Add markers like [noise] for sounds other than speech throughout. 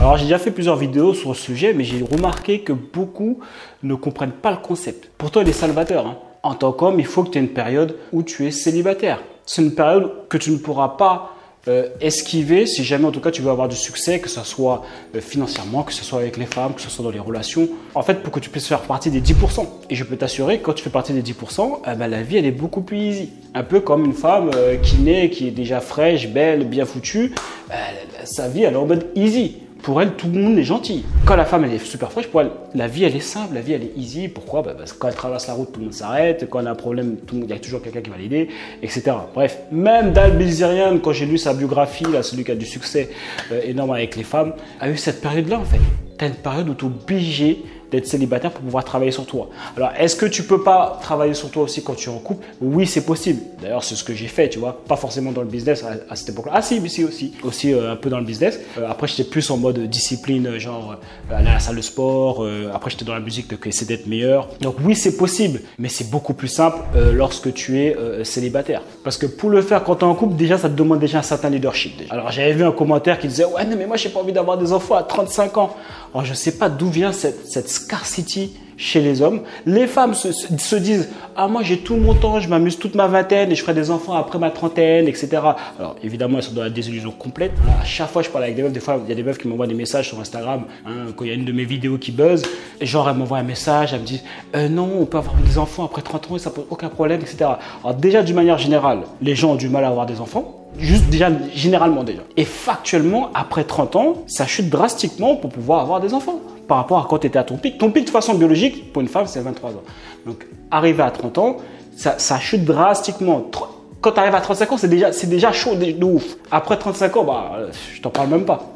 Alors j'ai déjà fait plusieurs vidéos sur le sujet, mais j'ai remarqué que beaucoup ne comprennent pas le concept. Pourtant, il est salvateur. Hein. En tant qu'homme, il faut que tu aies une période où tu es célibataire. C'est une période que tu ne pourras pas euh, esquiver si jamais en tout cas tu veux avoir du succès, que ce soit euh, financièrement, que ce soit avec les femmes, que ce soit dans les relations. En fait, pour que tu puisses faire partie des 10%. Et je peux t'assurer que quand tu fais partie des 10%, eh ben, la vie elle est beaucoup plus easy. Un peu comme une femme euh, qui naît, qui est déjà fraîche, belle, bien foutue, sa vie elle est en mode easy pour elle, tout le monde est gentil. Quand la femme, elle est super fraîche, pour elle, la vie, elle est simple, la vie, elle est easy. Pourquoi? Bah, Parce que quand elle traverse la route, tout le monde s'arrête. Quand elle a un problème, il y a toujours quelqu'un qui va l'aider, etc. Bref, même Dal Bilzerian, quand j'ai lu sa biographie, là, celui qui a du succès euh, énorme avec les femmes, a eu cette période-là, en fait. Tu as une période où tu es obligé d'être célibataire pour pouvoir travailler sur toi. Alors, est-ce que tu peux pas travailler sur toi aussi quand tu es en couple? Oui, c'est possible. D'ailleurs, c'est ce que j'ai fait, tu vois. Pas forcément dans le business à, cette époque-là. Ah si, mais si aussi. Aussi euh, un peu dans le business. Euh, après, j'étais plus en mode discipline, euh, genre aller à la salle de sport. après, j'étais dans la musique, donc essayer d'être meilleur. Donc oui, c'est possible, mais c'est beaucoup plus simple lorsque tu es célibataire. Parce que pour le faire quand tu es en couple, déjà, ça te demande déjà un certain leadership. Alors, j'avais vu un commentaire qui disait, ouais, mais moi, j'ai pas envie d'avoir des enfants à 35 ans. Alors, je sais pas d'où vient cette, cette scarcity chez les hommes. Les femmes se, disent Ah, moi j'ai tout mon temps, je m'amuse toute ma vingtaine et je ferai des enfants après ma trentaine, etc. Alors évidemment, elles sont dans la désillusion complète. À chaque fois, je parle avec des meufs. Des fois, il y a des meufs qui m'envoient des messages sur Instagram hein, quand il y a une de mes vidéos qui buzz. Genre, elles m'envoient un message, elles me disent euh, Non, on peut avoir des enfants après 30 ans et ça pose aucun problème, etc. Alors, déjà, d'une manière générale, les gens ont du mal à avoir des enfants. Juste déjà, généralement déjà. Et factuellement, après 30 ans, ça chute drastiquement pour pouvoir avoir des enfants par rapport à quand tu étais à ton pic. Ton pic de façon biologique, pour une femme, c'est 23 ans. Donc, arriver à 30 ans, ça, chute drastiquement. Quand tu arrives à 35 ans, c'est déjà, déjà chaud de ouf. Après 35 ans, bah, je t'en parle même pas.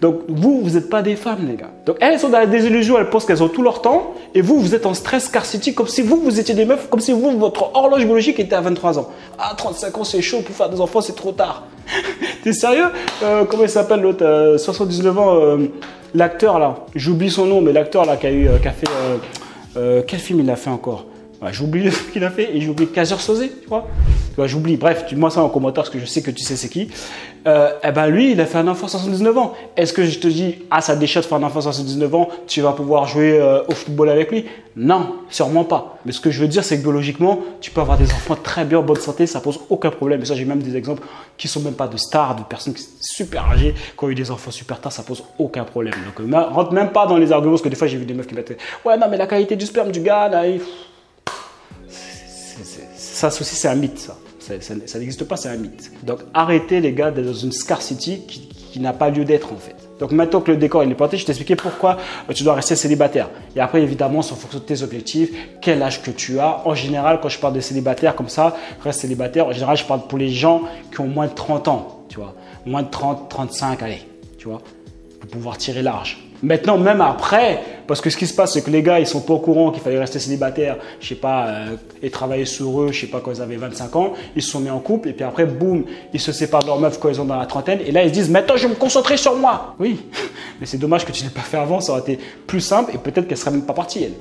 Donc, vous, vous n'êtes pas des femmes, les gars. Donc, elles sont dans la désillusion, elles pensent qu'elles ont tout leur temps. Et vous, vous êtes en stress scarcity, comme si vous, vous étiez des meufs, comme si vous, votre horloge biologique était à 23 ans. Ah, 35 ans, c'est chaud pour faire des enfants, c'est trop tard. [laughs] T'es sérieux euh, Comment il s'appelle l'autre 79 euh, ans euh, l'acteur là, j'oublie son nom, mais l'acteur là qui a eu, qui a fait, quel film il a fait encore J'oublie [laughs] ce qu'il a fait et j'oublie Kazer Sosé, tu vois J'oublie. Bref, dis-moi ça en commentaire parce que je sais que tu sais c'est qui. Euh, eh ben lui, il a fait un enfant 79 ans. Est-ce que je te dis, ah ça déchire de faire un enfant 79 ans, tu vas pouvoir jouer euh, au football avec lui? Non, sûrement pas. Mais ce que je veux dire, c'est que biologiquement, tu peux avoir des enfants très bien en bonne santé, ça pose aucun problème. Et ça, j'ai même des exemples qui sont même pas de stars, de personnes qui sont super âgées, qui ont eu des enfants super tard, ça pose aucun problème. Donc euh, rentre même pas dans les arguments parce que des fois j'ai vu des meufs qui m'étaient, ouais non mais la qualité du sperme du gars là, ça aussi c'est un mythe ça. Ça, n'existe pas, c'est un mythe. Donc arrêtez les gars dans une scarcity qui, n'a pas lieu d'être en fait. Donc maintenant que le décor est planté, je t'expliquer pourquoi euh, tu dois rester célibataire. Et après évidemment, c'est en fonction de tes objectifs, quel âge que tu as. En général, quand je parle de célibataire comme ça, reste célibataire, en général, je parle pour les gens qui ont moins de 30 ans, tu vois. Moins de 30, 35, allez, tu vois, pour pouvoir tirer large. Maintenant, même après, parce que ce qui se passe, c'est que les gars, ils sont pas au courant qu'il fallait rester célibataire, je sais pas, euh, et travailler sur eux, je sais pas, quand ils avaient 25 ans. Ils se sont mis en couple, et puis après, boum, ils se séparent de leur meuf quand ils ont dans la trentaine. Et là, ils se disent, maintenant, je vais me concentrer sur moi. Oui, [laughs] mais c'est dommage que tu l'aies pas fait avant, ça aurait été plus simple, et peut-être qu'elle serait même pas partie, elle.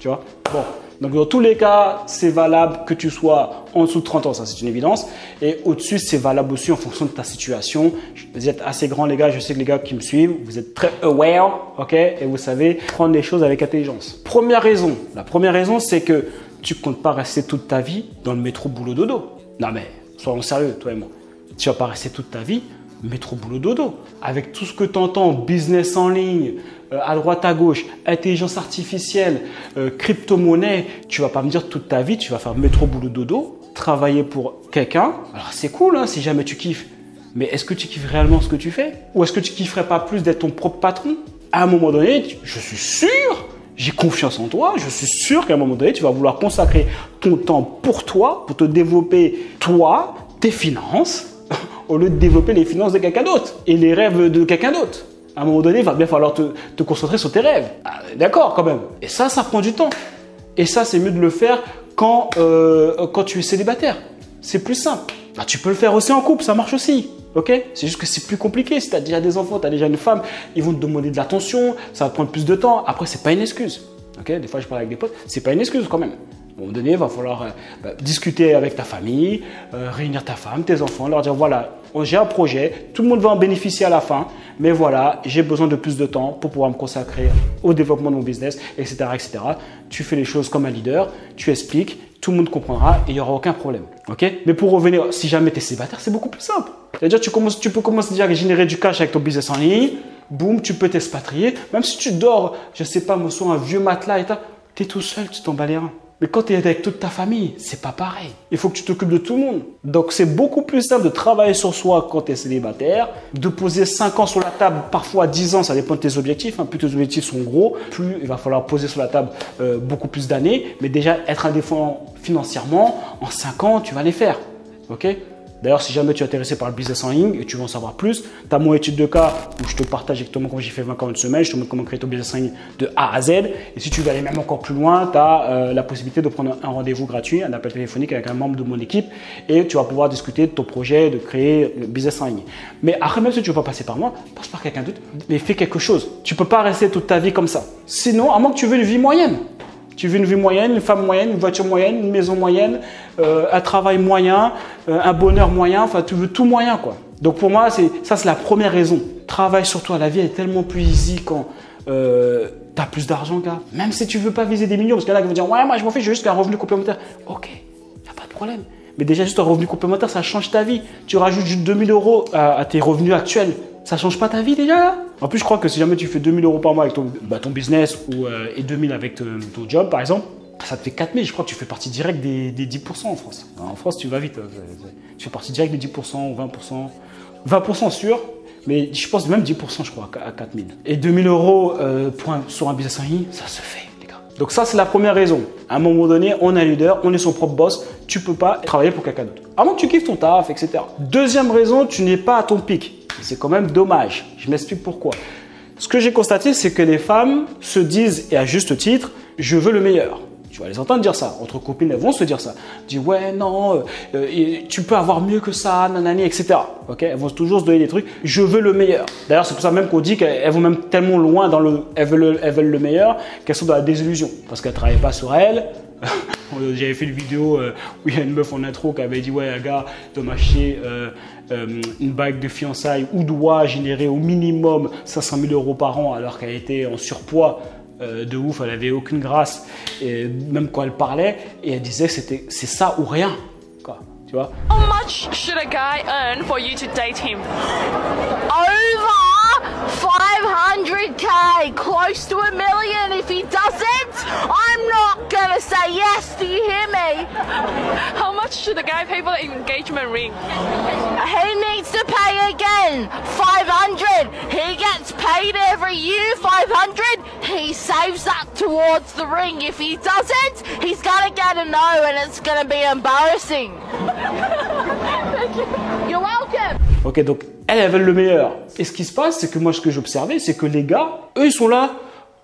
Tu vois? Bon. Donc dans tous les cas, c'est valable que tu sois en dessous de 30 ans, ça c'est une évidence. Et au-dessus, c'est valable aussi en fonction de ta situation. Vous êtes assez grands les gars, je sais que les gars qui me suivent, vous êtes très aware, ok Et vous savez prendre les choses avec intelligence. Première raison, la première raison c'est que tu comptes pas rester toute ta vie dans le métro boulot dodo. Non mais, soyons sérieux, toi et moi. Tu vas pas rester toute ta vie métro boulot dodo. Avec tout ce que tu entends, business en ligne, euh, à droite à gauche, intelligence artificielle, euh, crypto-monnaie, tu vas pas me dire toute ta vie, tu vas faire métro boulot dodo, travailler pour quelqu'un. Alors c'est cool hein, si jamais tu kiffes. Mais est-ce que tu kiffes réellement ce que tu fais? Ou est-ce que tu kifferais pas plus d'être ton propre patron? À un moment donné, je suis sûr, j'ai confiance en toi, je suis sûr qu'à un moment donné, tu vas vouloir consacrer ton temps pour toi, pour te développer toi, tes finances, au lieu de développer les finances de quelqu'un d'autre et les rêves de quelqu'un d'autre. À un moment donné, il va bien falloir te, concentrer sur tes rêves. Ah, d'accord, quand même. Et ça, ça prend du temps. Et ça, c'est mieux de le faire quand, euh, quand tu es célibataire. C'est plus simple. Bah, tu peux le faire aussi en couple, ça marche aussi. Ok? C'est juste que c'est plus compliqué. Si tu as déjà des enfants, tu as déjà une femme, ils vont te demander de l'attention, ça va prendre plus de temps. Après, c'est pas une excuse. Ok? Des fois, je parle avec des potes, c'est pas une excuse quand même. À un moment donné, il va falloir euh, bah, discuter avec ta famille, euh, réunir ta femme, tes enfants, leur dire voilà, j'ai un projet, tout le monde va en bénéficier à la fin, mais voilà, j'ai besoin de plus de temps pour pouvoir me consacrer au développement de mon business, etc., etc. Tu fais les choses comme un leader, tu expliques, tout le monde comprendra et il n'y aura aucun problème. Ok? Mais pour revenir, si jamais tu es célibataire, c'est beaucoup plus simple. C'est-à-dire, tu, peux commencer à générer du cash avec ton business en ligne, boum, tu peux t'expatrier, même si tu dors, je ne sais pas, sur un vieux matelas et tu es tout seul, tu t'en bats les reins. Mais quand tu es avec toute ta famille, c'est pas pareil. Il faut que tu t'occupes de tout le monde. Donc c'est beaucoup plus simple de travailler sur soi quand tu es célibataire, de poser 5 ans sur la table, parfois 10 ans, ça dépend de tes objectifs. Hein. Plus tes objectifs sont gros, plus il va falloir poser sur la table euh, beaucoup plus d'années. Mais déjà, être indépendant financièrement, en 5 ans, tu vas les faire. Ok? D'ailleurs, si jamais tu es intéressé par le business en ligne et tu veux en savoir plus, tu as mon étude de cas où je te partage exactement comment j'ai fait 20 ans une semaine, je te montre comment créer ton business en ligne de A à Z. Et si tu veux aller même encore plus loin, tu as euh, la possibilité de prendre un rendez-vous gratuit, un appel téléphonique avec un membre de mon équipe et tu vas pouvoir discuter de ton projet, de créer le business en ligne. Mais après, même si tu ne veux pas passer par moi, passe par quelqu'un d'autre, mais fais quelque chose. Tu ne peux pas rester toute ta vie comme ça. Sinon, à moins que tu veux une vie moyenne. Tu veux une vie moyenne, une femme moyenne, une voiture moyenne, une maison moyenne, euh, un travail moyen, euh, un bonheur moyen, enfin tu veux tout moyen quoi. Donc pour moi, c'est ça c'est la première raison. Travaille sur toi, la vie est tellement plus easy quand euh, tu as plus d'argent gars. Même si tu veux pas viser des millions, parce qu'il y en a qui vont dire ouais moi je m'en fais, j'ai juste un revenu complémentaire. Ok, y a pas de problème. Mais déjà juste un revenu complémentaire, ça change ta vie. Tu rajoutes juste 2000 euros à tes revenus actuels ça change pas ta vie déjà là? En plus, je crois que si jamais tu fais 2000 euros par mois avec ton, bah, business ou, euh, et 2000 avec ton, job par exemple, ça te fait 4000. Je crois que tu fais partie directe des, 10% en France. En France, tu vas vite. Euh, tu fais partie directe des 10% ou 20%. 20% sûr, mais je pense même 10% je crois à 4000. Et 2000 euros euh, sur un business en ligne, ça se fait. les gars. Donc ça, c'est la première raison. À un moment donné, on est leader, on est son propre boss. Tu peux pas travailler pour quelqu'un d'autre. Que tu kiffes ton taf, etc. Deuxième raison, tu n'es pas à ton pic. C'est quand même dommage. Je m'explique pourquoi. Ce que j'ai constaté, c'est que les femmes se disent, et à juste titre, je veux le meilleur. Tu vas les entendre dire ça. Entre copines, elles vont se dire ça. Dis ouais, non, euh, euh, tu peux avoir mieux que ça, nanani, etc. Ok Elles vont toujours se donner des trucs. Je veux le meilleur. D'ailleurs, c'est pour ça même qu'on dit qu'elles vont même tellement loin dans le, elles veulent le, elles veulent le meilleur qu'elles sont dans la désillusion parce qu'elles travaillent pas sur elles. [laughs] J'avais fait une vidéo euh, où il y a une meuf en intro qui avait dit Ouais, un gars doit m'acheter euh, euh, une bague de fiançailles ou doit générer au minimum 500 000 euros par an alors qu'elle était en surpoids. de ouf, elle avait aucune grâce, et même quand elle parlait, et elle disait c'était c'est ça ou rien, quoi, tu vois. How much should a guy earn for you to date him? 500k, close to a million. If he doesn't, I'm not gonna say yes. Do you hear me? How much should the guy pay for the engagement ring? He needs to pay again. 500. He gets paid every year. 500. He saves that towards the ring. If he doesn't, he's gonna get a no, and it's gonna be embarrassing. [laughs] You're welcome. Ok, donc elles, elles veulent le meilleur. Et ce qui se passe, c'est que moi, ce que j'observais, c'est que les gars, eux, ils sont là.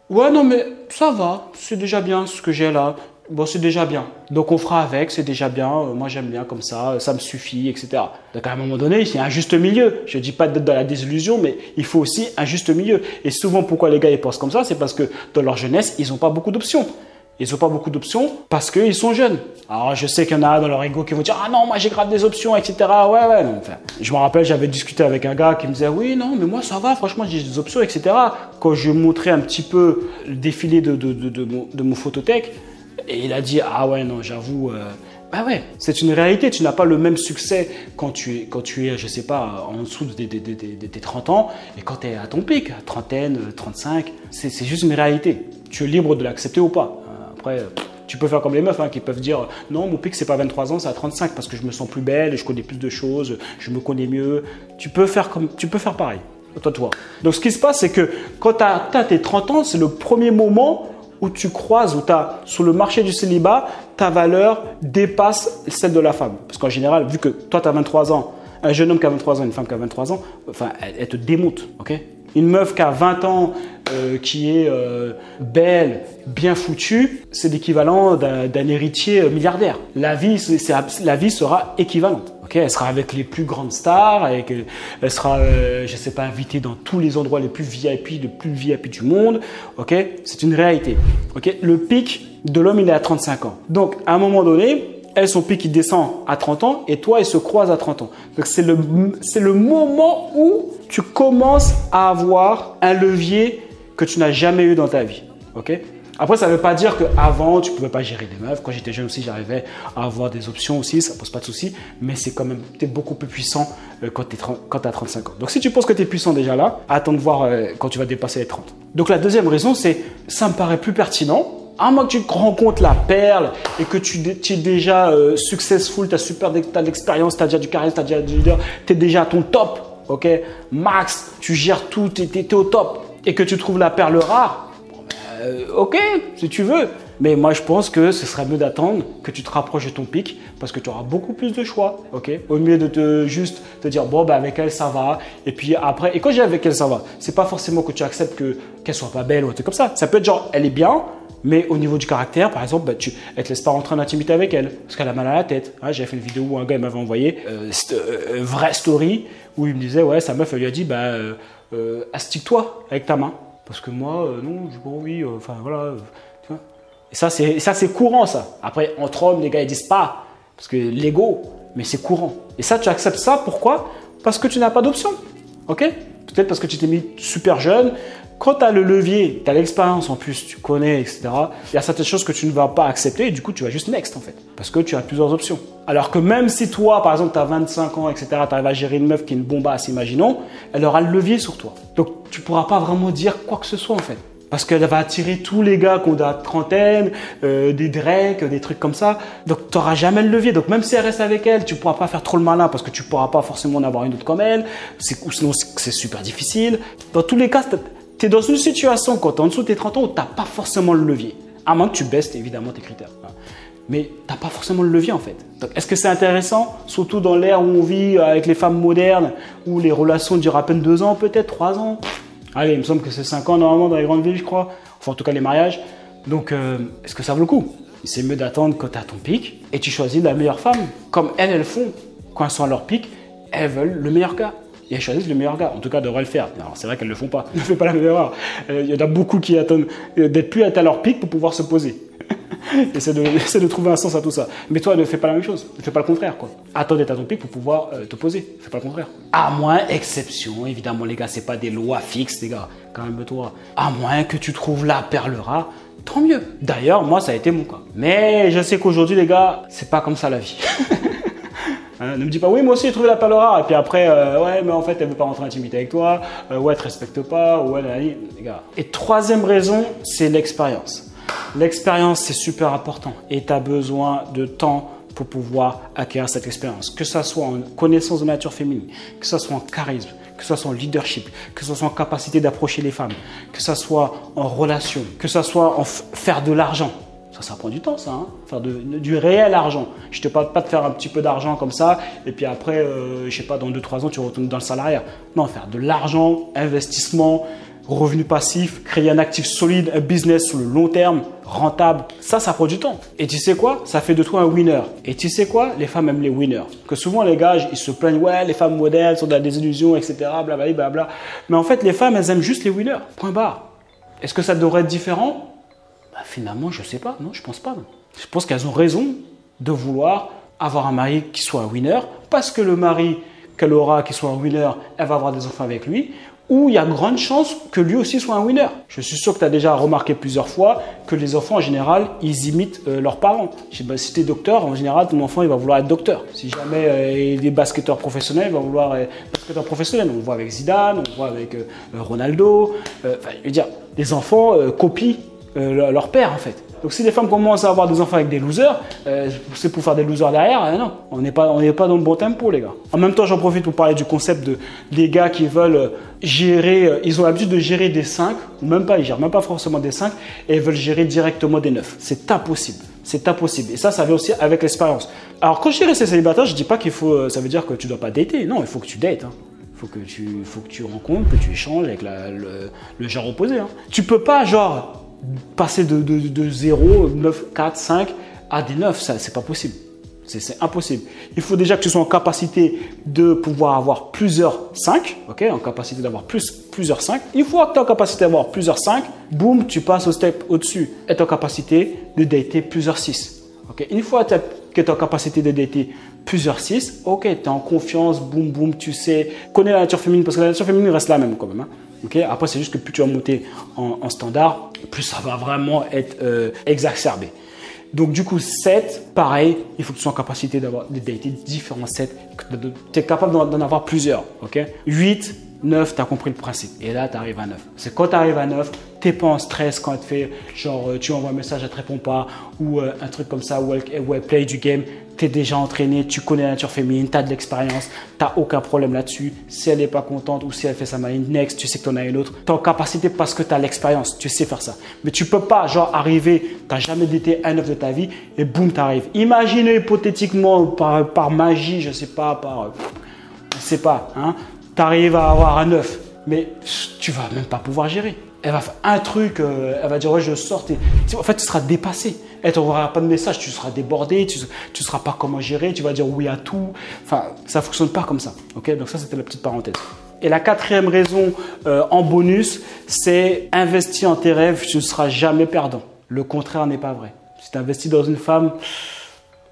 Ouais, non, mais ça va, c'est déjà bien ce que j'ai là. Bon, c'est déjà bien. Donc on fera avec, c'est déjà bien. Euh, moi, j'aime bien comme ça, ça me suffit, etc. Donc à un moment donné, il y a un juste milieu. Je ne dis pas d'être dans la désillusion, mais il faut aussi un juste milieu. Et souvent, pourquoi les gars ils pensent comme ça C'est parce que dans leur jeunesse, ils n'ont pas beaucoup d'options. Ils n'ont pas beaucoup d'options parce qu'ils sont jeunes. Alors je sais qu'il y en a dans leur ego qui vont dire ah non moi j'ai grave des options etc. Ouais ouais non, enfin, je me rappelle j'avais discuté avec un gars qui me disait oui non mais moi ça va franchement j'ai des options etc. Quand je montrais un petit peu le défilé de, de, de, de mon, mon, photothèque et il a dit ah ouais non j'avoue euh, bah ouais, c'est une réalité. Tu n'as pas le même succès quand tu es, quand tu es je sais pas, en dessous des, des, des, des 30 ans et quand tu es à ton pic, trentaine, 35. C'est juste une réalité. Tu es libre de l'accepter ou pas. Après, tu peux faire comme les meufs hein, qui peuvent dire non, mon pic c'est pas 23 ans, c'est à 35 parce que je me sens plus belle, je connais plus de choses, je me connais mieux. Tu peux faire comme, tu peux faire pareil. Toi, toi. Donc ce qui se passe, c'est que quand tu as, tes 30 ans, c'est le premier moment où tu croises, où tu as sur le marché du célibat, ta valeur dépasse celle de la femme. Parce qu'en général, vu que toi tu as 23 ans, un jeune homme qui a 23 ans, une femme qui a 23 ans, enfin, elle, elle te démonte, ok? Une meuf qui a 20 ans, euh, qui est euh, belle, bien foutue, c'est l'équivalent d'un héritier euh, milliardaire. La vie, la vie sera équivalente. Okay elle sera avec les plus grandes stars, elle sera, je sais pas, invitée dans tous les endroits les plus VIP, les plus VIP du monde. Ok, c'est une réalité. Ok, le pic, de l'homme, il est à 35 ans. Donc, à un moment donné, elle, son pic, il descend à 30 ans et toi, il se croise à 30 ans. Donc, c'est le, c'est le moment où tu commences à avoir un levier que tu n'as jamais eu dans ta vie. OK? Après, ça ne veut pas dire qu'avant, tu ne pouvais pas gérer des meufs. Quand j'étais jeune aussi, j'arrivais à avoir des options aussi, ça ne pose pas de souci. Mais c'est quand même, tu es beaucoup plus puissant euh, quand tu as 35 ans. Donc si tu penses que tu es puissant déjà là, attends de voir euh, quand tu vas dépasser les 30. Donc la deuxième raison, c'est ça me paraît plus pertinent. À moins que tu rencontres la perle et que tu, es déjà euh, successful, tu as super as de l'expérience, tu as déjà du charisme, tu as déjà du leader, tu es déjà à ton top, ok? Max, tu gères tout, tu es au top et que tu trouves la perle rare, euh, ok, si tu veux. Mais moi, je pense que ce serait mieux d'attendre que tu te rapproches de ton pic parce que tu auras beaucoup plus de choix, ok Au mieux de te juste te dire bon, ben avec elle ça va. Et puis après, et quand j'ai avec elle ça va, c'est pas forcément que tu acceptes que qu'elle soit pas belle ou un truc comme ça. Ça peut être genre elle est bien, mais au niveau du caractère, par exemple, bah, tu ne te laisses pas rentrer en intimité avec elle parce qu'elle a mal à la tête. Ah, J'avais fait une vidéo où un gars m'avait envoyé euh, euh, vraie story où il me disait ouais, sa meuf elle lui a dit bah euh, astique-toi avec ta main. Parce que moi, euh, non, je bon, oui, euh, enfin voilà. Euh, tu vois. Et ça, c'est, ça, c'est courant, ça. Après, entre hommes, les gars, ils disent pas. Parce que l'ego, mais c'est courant. Et ça, tu acceptes ça, pourquoi? Parce que tu n'as pas d'option. Ok? Peut-être parce que tu t'es mis super jeune, quand tu as le levier, tu as l'expérience en plus, tu connais, etc., il y a certaines choses que tu ne vas pas accepter et du coup, tu vas juste next en fait. Parce que tu as plusieurs options. Alors que même si toi, par exemple, tu as 25 ans, etc., tu arrives à gérer une meuf qui est une bombasse, imaginons, elle aura le levier sur toi. Donc, tu pourras pas vraiment dire quoi que ce soit en fait. Parce qu'elle va attirer tous les gars qui ont la trentaine, euh, des Drake, des trucs comme ça. Donc, tu n'auras jamais le levier. Donc, même si elle reste avec elle, tu pourras pas faire trop le malin parce que tu pourras pas forcément en avoir une autre comme elle. Ou sinon, c'est super difficile. Dans tous les cas, tu es dans une situation quand tu es en dessous de tes 30 ans où tu n'as pas forcément le levier. À moins que tu baisses évidemment tes critères. Hein. Mais tu n'as pas forcément le levier en fait. Est-ce que c'est intéressant Surtout dans l'ère où on vit avec les femmes modernes, où les relations durent à peine 2 ans, peut-être 3 ans? Allez, il me semble que c'est 5 ans normalement dans les grandes villes, je crois. Enfin, en tout cas, les mariages. Donc, euh, est-ce que ça vaut le coup? C'est mieux d'attendre quand tu as ton pic et tu choisis la meilleure femme. Comme elles, elles font. Quand elles sont à leur pic, elles veulent le meilleur gars et elles choisissent le meilleur gars. En tout cas, devraient le faire. Alors, c'est vrai qu'elles ne le font pas. [laughs] Ne fais pas la même erreur. Euh, il y en a beaucoup qui attendent euh, d'être plus à leur pic pour pouvoir se poser. [laughs] essaie, de, de trouver un sens à tout ça. Mais toi, ne fais pas la même chose. Ne fais pas le contraire. Quoi. Attends d'être à ton pic pour pouvoir euh, te poser. Ne fais pas le contraire. À moins, exception, évidemment, les gars, c'est pas des lois fixes, les gars. Quand même, toi. À moins que tu trouves la perle rare, tant mieux. D'ailleurs, moi, ça a été mon cas. Mais je sais qu'aujourd'hui, les gars, c'est pas comme ça la vie. [laughs] Ne me dis pas, oui, moi aussi j'ai trouvé la perle rare. Et puis après, euh, ouais, mais en fait, elle veut pas rentrer en intimité avec toi. Euh, ouais, elle te respecte pas. Ouais, les gars. Et troisième raison, c'est l'expérience. L'expérience, c'est super important. Et tu as besoin de temps pour pouvoir acquérir cette expérience. Que ce soit en connaissance de nature féminine, que ce soit en charisme, que ce soit en leadership, que ce soit en capacité d'approcher les femmes, que ce soit en relation, que ce soit en faire de l'argent. Ça, ça prend du temps, ça. Hein faire du réel argent. Je te parle pas de faire un petit peu d'argent comme ça, et puis après, euh, je sais pas, dans 2-3 ans, tu retournes dans le salariat. Non, faire de l'argent, investissement, revenu passif, créer un actif solide, un business sur le long terme, rentable. Ça, ça prend du temps. Et tu sais quoi? Ça fait de toi un winner. Et tu sais quoi? Les femmes aiment les winners. Que souvent, les gars, ils se plaignent, ouais, les femmes modèles sont dans la désillusion, etc. Blablabla. Bla, bla. Mais en fait, les femmes, elles aiment juste les winners. Point barre. Est-ce que ça devrait être différent? Finalement, je ne sais pas. Non, je pense pas. Je pense qu'elles ont raison de vouloir avoir un mari qui soit un winner, parce que le mari qu'elle aura, qui soit un winner, elle va avoir des enfants avec lui, ou il y a grande chance que lui aussi soit un winner. Je suis sûr que tu as déjà remarqué plusieurs fois que les enfants, en général, ils imitent euh, leurs parents. si tu es docteur, en général, ton enfant, il va vouloir être docteur. Si jamais euh, il est basketteur professionnel, il va vouloir être basketteur professionnel. On le voit avec Zidane, on le voit avec euh, Ronaldo. Enfin, je veux dire, les enfants copient leur père, en fait. Donc si les femmes commencent à avoir des enfants avec des losers, euh, c'est pour faire des losers derrière, euh, non, on n'est pas, pas dans le bon tempo les gars. En même temps, j'en profite pour parler du concept de des gars qui veulent euh, gérer, ils ont l'habitude de gérer des 5, ou même pas, ils gèrent même pas forcément des 5, et ils veulent gérer directement des 9. C'est impossible. C'est impossible. Et ça, ça vient aussi avec l'expérience. Alors quand je dis rester célibataire, je dis pas qu'il faut, ça veut dire que tu dois pas dater. Non, il faut que tu dates. Hein faut que tu faut que tu rencontres, que tu échanges avec le, le, genre opposé. Hein. Tu peux pas genre passer de, de, de 0, 9, 4, 5 à des 9, ça, c'est pas possible. C'est impossible. Il faut déjà que tu sois en capacité de pouvoir avoir plusieurs 5, ok, en capacité d'avoir plus plusieurs 5. Une fois que tu es en capacité d'avoir plusieurs 5, boum, tu passes au step au-dessus. Et en capacité de dater plusieurs 6. Ok, Une fois que tu es en capacité de dater plusieurs 6, ok, tu es en confiance, boum, boum, tu sais, connais la nature féminine, parce que la nature féminine reste la même quand même. Hein. Après, c'est juste que plus tu vas monter en, standard, plus ça va vraiment être euh, exacerbé. Donc du coup, 7, pareil, il faut que tu sois en capacité d'avoir des dater différents 7, tu es capable d'en avoir plusieurs. ok? 8, 9, tu as compris le principe. Et là, tu arrives à 9. C'est quand tu arrives à 9, tu pas en stress quand tu fais, genre, euh, tu envoies un message, elle te répond pas, ou euh, un truc comme ça, ou elle, play du game. Tu es déjà entraîné, tu connais la nature féminine, tu as de l'expérience, tu n'as aucun problème là-dessus. Si elle n'est pas contente ou si elle fait sa maline, next, tu sais que tu en as une autre. Tu en capacité parce que tu as l'expérience, tu sais faire ça. Mais tu peux pas, genre, arriver, tu jamais été un 9 de ta vie et boum, tu arrives. Imaginez hypothétiquement, par, magie, je sais pas, par. Je sais pas, hein, tu arrives à avoir un 9, mais tu vas même pas pouvoir gérer. Elle va faire un truc, euh, elle va dire ouais je sors. En fait, tu seras dépassé. Elle t'enverra pas de message, tu seras débordé, tu ne sauras pas comment gérer, tu vas dire oui à tout. Enfin, ça ne fonctionne pas comme ça. Ok, donc ça c'était la petite parenthèse. Et la quatrième raison euh, en bonus, c'est investir en tes rêves, tu ne seras jamais perdant. Le contraire n'est pas vrai. Si tu investis dans une femme,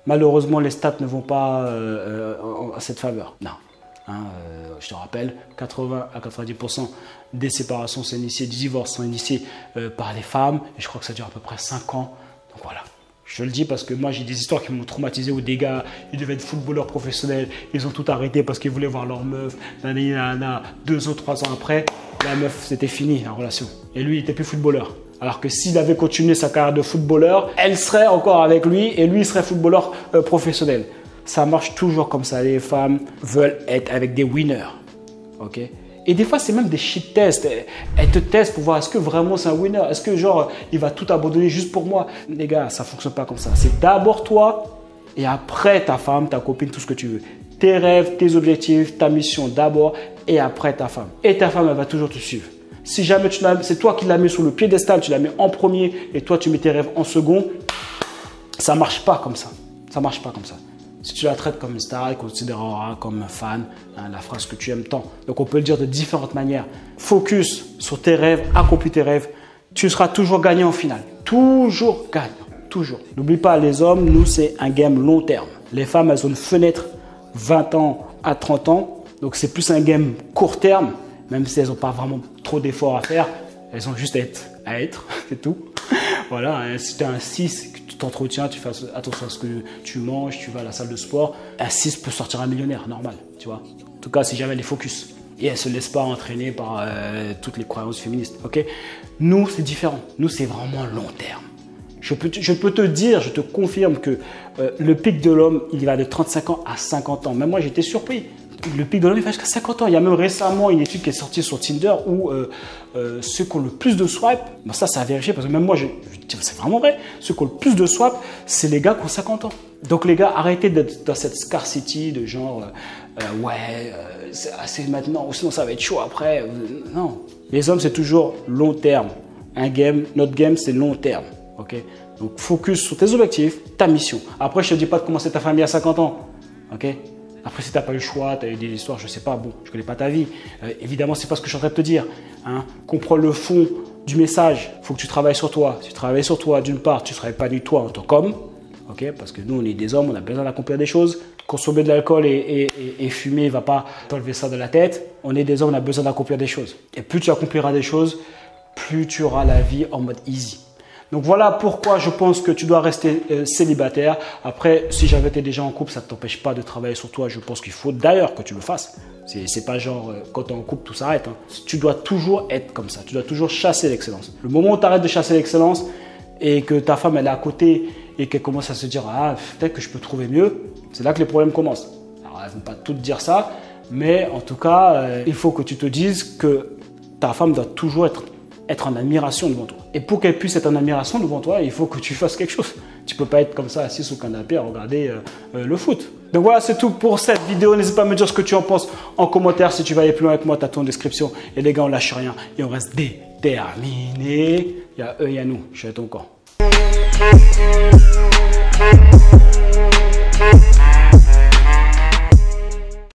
malheureusement les stats ne vont pas euh, à cette faveur. Non. Hein, euh, je te rappelle, 80 à 90% des séparations sont initiées, des divorces sont initiés euh, par les femmes, et je crois que ça dure à peu près 5 ans. Donc voilà. Je le dis parce que moi j'ai des histoires qui m'ont traumatisé où des gars, ils devaient être footballeurs professionnels, ils ont tout arrêté parce qu'ils voulaient voir leur meuf. Deux ou trois ans après, la meuf c'était fini en relation. Et lui il était plus footballeur. Alors que s'il avait continué sa carrière de footballeur, elle serait encore avec lui et lui serait footballeur euh, professionnel. Ça marche toujours comme ça. Les femmes veulent être avec des winners. OK? Et des fois, c'est même des shit tests. Elles te testent pour voir est-ce que vraiment c'est un winner? Est-ce que genre, il va tout abandonner juste pour moi? Les gars, ça fonctionne pas comme ça. C'est d'abord toi et après ta femme, ta copine, tout ce que tu veux. Tes rêves, tes objectifs, ta mission d'abord et après ta femme. Et ta femme, elle va toujours te suivre. Si jamais tu c'est toi qui la mets sur le piédestal, tu la mets en premier et toi tu mets tes rêves en second, ça marche pas comme ça. Ça marche pas comme ça. Si tu la traites comme une star, elle considérera comme un fan hein, la phrase que tu aimes tant. Donc on peut le dire de différentes manières. Focus sur tes rêves, accomplis tes rêves. Tu seras toujours gagnant au final. Toujours gagnant. Toujours. N'oublie pas, les hommes, nous, c'est un game long terme. Les femmes, elles ont une fenêtre 20 ans à 30 ans. Donc c'est plus un game court terme, même si elles n'ont pas vraiment trop d'efforts à faire. Elles ont juste à être, à être [laughs] c'est tout. Voilà, hein, si tu as un 6 t'entretiens, tu fais attention à ce que tu manges, tu vas à la salle de sport. Un 6 peut sortir un millionnaire, normal, tu vois. En tout cas, si jamais elle est focus. Et elle ne se laisse pas entraîner par euh, toutes les croyances féministes, ok? Nous, c'est différent. Nous, c'est vraiment long terme. Je peux, je peux te dire, je te confirme que euh, le pic de l'homme, il va de 35 ans à 50 ans. Même moi, j'étais surpris le pic de l'homme, il va jusqu'à 50 ans. Il y a même récemment une étude qui est sortie sur Tinder où euh, euh, ceux qui ont le plus de swipe, ça, ça a vérifié parce que même moi, je, c'est vraiment vrai. Ceux qui ont le plus de swipe, c'est les gars qui ont 50 ans. Donc, les gars, arrêtez d'être dans cette scarcity de genre, euh, ouais, c'est assez maintenant, ou sinon ça va être chaud après. non. Les hommes, c'est toujours long terme. Un game, notre game, c'est long terme. OK? Donc, focus sur tes objectifs, ta mission. Après, je te dis pas de commencer ta famille à 50 ans. OK? Après, si tu n'as pas eu le choix, tu as eu des histoires, je ne sais pas, bon, je ne connais pas ta vie. Euh, évidemment, c'est pas ce que je suis en train de te dire. Hein. Comprends le fond du message. Faut que tu travailles sur toi. Si tu travailles sur toi, d'une part, tu seras du toi en tant qu'homme. ok? Parce que nous, on est des hommes, on a besoin d'accomplir des choses. Consommer de l'alcool et, et, fumer ne va pas t'enlever ça de la tête. On est des hommes, on a besoin d'accomplir des choses. Et plus tu accompliras des choses, plus tu auras la vie en mode easy. Donc voilà pourquoi je pense que tu dois rester euh, célibataire. Après, si j'avais été déjà en couple, ça ne t'empêche pas de travailler sur toi. Je pense qu'il faut d'ailleurs que tu le fasses. C'est pas genre euh, quand tu es en couple, tout s'arrête. Hein. Tu dois toujours être comme ça. Tu dois toujours chasser l'excellence. Le moment où tu arrêtes de chasser l'excellence et que ta femme elle est à côté et qu'elle commence à se dire ah peut-être que je peux trouver mieux, c'est là que les problèmes commencent. Alors elles vont pas toutes dire ça, mais en tout cas, euh, il faut que tu te dises que ta femme doit toujours être être en admiration devant toi. Et pour qu'elle puisse être en admiration devant toi, il faut que tu fasses quelque chose. Tu peux pas être comme ça assis sur le canapé à regarder euh, euh, le foot. Donc voilà, c'est tout pour cette vidéo. N'hésite pas à me dire ce que tu en penses en commentaire. Si tu vas aller plus loin avec moi, tu as ton description. Et les gars, on lâche rien et on reste déterminé. Il y a eux, il y a nous. Je suis à ton camp.